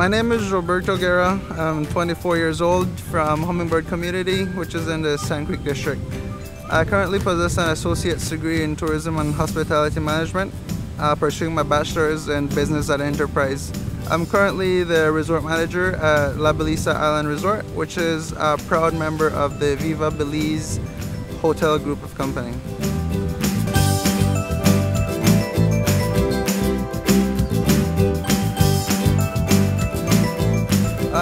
My name is Roberto Guerra. I'm 24 years old from Hummingbird Community, which is in the Stann Creek District. I currently possess an associate's degree in tourism and hospitality management, uh, pursuing my bachelor's in business at enterprise. I'm currently the resort manager at La Belisa Island Resort, which is a proud member of the Viva Belize Hotel Group of Company.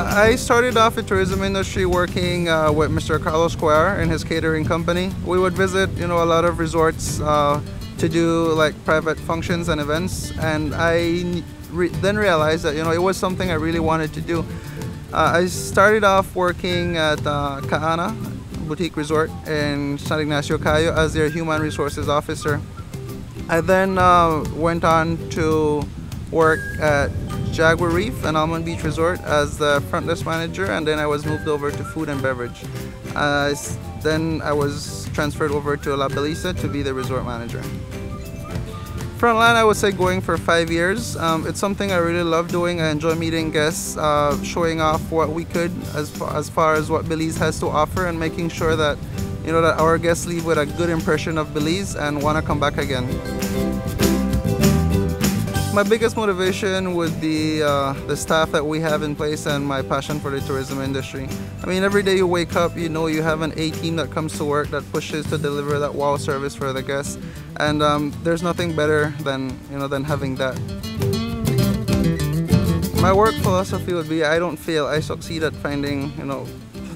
I started off the tourism industry working uh, with Mr. Carlos Cuellar and his catering company. We would visit, you know, a lot of resorts uh, to do like private functions and events, and I re then realized that you know it was something I really wanted to do. Uh, I started off working at uh, Ka'ana Boutique Resort in San Ignacio Cayo as their human resources officer. I then uh, went on to work at Jaguar Reef and Almond Beach Resort as the front desk manager and then I was moved over to food and beverage. Uh, then I was transferred over to La Bellisa to be the resort manager. Frontline I would say going for five years. Um, it's something I really love doing. I enjoy meeting guests, uh, showing off what we could as far, as far as what Belize has to offer and making sure that you know that our guests leave with a good impression of Belize and want to come back again. My biggest motivation would be uh, the staff that we have in place and my passion for the tourism industry. I mean, every day you wake up, you know you have an A team that comes to work that pushes to deliver that wow service for the guests, and um, there's nothing better than you know than having that. My work philosophy would be I don't fail, I succeed at finding you know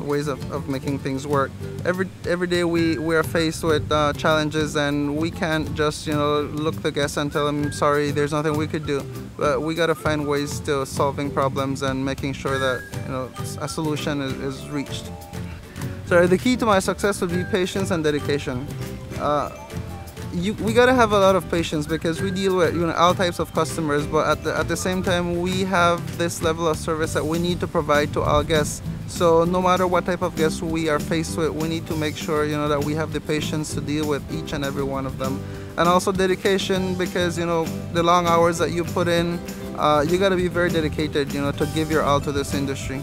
ways of, of making things work. Every every day we, we are faced with uh, challenges and we can't just you know look the guests and tell them sorry there's nothing we could do. But we got to find ways to solving problems and making sure that you know a solution is, is reached. So the key to my success would be patience and dedication. Uh, you, we gotta have a lot of patience because we deal with you know all types of customers but at the, at the same time we have this level of service that we need to provide to our guests so no matter what type of guests we are faced with, we need to make sure you know that we have the patience to deal with each and every one of them, and also dedication because you know the long hours that you put in, uh, you got to be very dedicated, you know, to give your all to this industry.